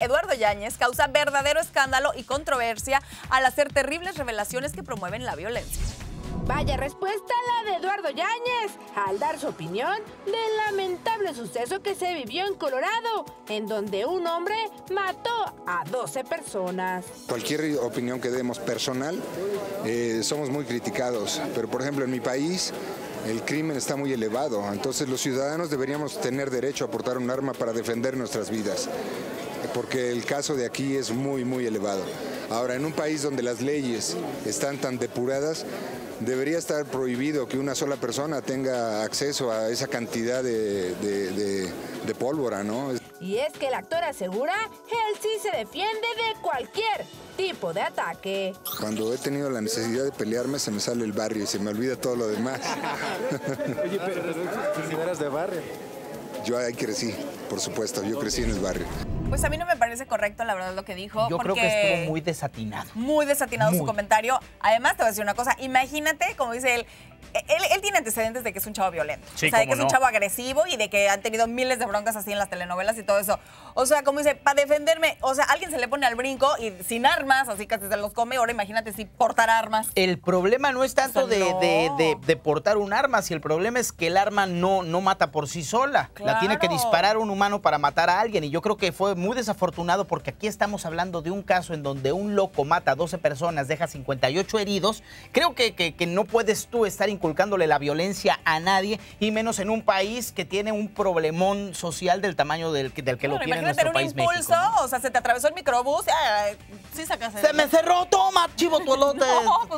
Eduardo Yáñez causa verdadero escándalo y controversia al hacer terribles revelaciones que promueven la violencia. Vaya respuesta la de Eduardo Yáñez al dar su opinión del lamentable suceso que se vivió en Colorado, en donde un hombre mató a 12 personas. Cualquier opinión que demos personal, eh, somos muy criticados, pero por ejemplo en mi país el crimen está muy elevado, entonces los ciudadanos deberíamos tener derecho a portar un arma para defender nuestras vidas porque el caso de aquí es muy, muy elevado. Ahora, en un país donde las leyes están tan depuradas, debería estar prohibido que una sola persona tenga acceso a esa cantidad de, pólvora, ¿no? Y es que el actor asegura, él sí se defiende de cualquier tipo de ataque. Cuando he tenido la necesidad de pelearme, se me sale el barrio y se me olvida todo lo demás. Oye, pero tú eras de barrio. Yo ahí crecí, por supuesto, yo crecí en el barrio. Pues a mí no me parece correcto, la verdad, lo que dijo. Yo creo que estuvo muy desatinado. Muy desatinado su comentario. Además, te voy a decir una cosa. Imagínate, como dice él, él, tiene antecedentes de que es un chavo violento. o sea, de que es un chavo agresivo y de que han tenido miles de broncas así en las telenovelas y todo eso. O sea, como dice, para defenderme, o sea, alguien se le pone al brinco y sin armas, así que se los come. Ahora imagínate si portar armas. El problema no es tanto de, portar un arma, si el problema es que el arma no, no mata por sí sola. La tiene que disparar un humano para matar a alguien. Y yo creo que fue muy desafortunado porque aquí estamos hablando de un caso en donde un loco mata a 12 personas, deja 58 heridos. Creo que, que no puedes tú estar inculcándole la violencia a nadie y menos en un país que tiene un problemón social del tamaño del, del que lo tiene nuestro país impulso, o sea, se te atravesó el microbús, sí Se me cerró, toma, chivo tu elote.